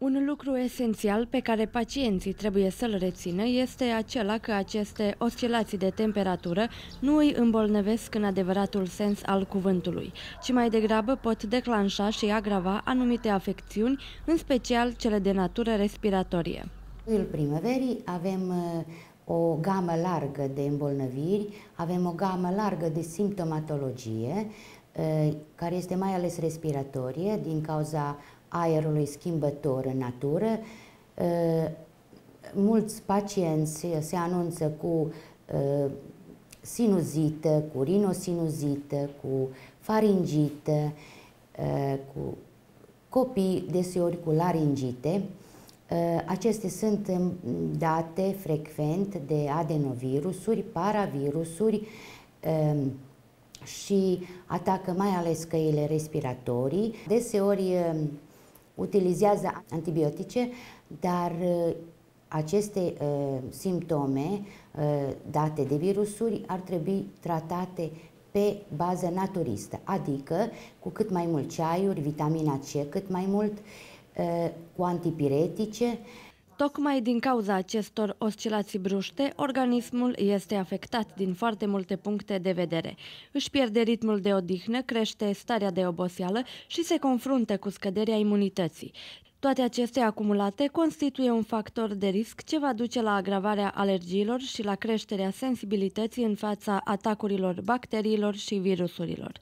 Un lucru esențial pe care pacienții trebuie să-l rețină este acela că aceste oscilații de temperatură nu îi îmbolnăvesc în adevăratul sens al cuvântului, ci mai degrabă pot declanșa și agrava anumite afecțiuni, în special cele de natură respiratorie. În primăverii avem uh, o gamă largă de îmbolnăviri, avem o gamă largă de simptomatologie, uh, care este mai ales respiratorie din cauza aerului schimbător în natură. Mulți pacienți se anunță cu sinuzită, cu rinosinuzită, cu faringită, cu copii deseori cu laringite. Acestea sunt date frecvent de adenovirusuri, paravirusuri și atacă mai ales căile respiratorii. Deseori utilizează antibiotice, dar uh, aceste uh, simptome uh, date de virusuri ar trebui tratate pe bază naturistă, adică cu cât mai mult ceaiuri, vitamina C, cât mai mult uh, cu antipiretice, Tocmai din cauza acestor oscilații bruște, organismul este afectat din foarte multe puncte de vedere. Își pierde ritmul de odihnă, crește starea de oboseală și se confruntă cu scăderea imunității. Toate acestea acumulate constituie un factor de risc ce va duce la agravarea alergiilor și la creșterea sensibilității în fața atacurilor bacteriilor și virusurilor.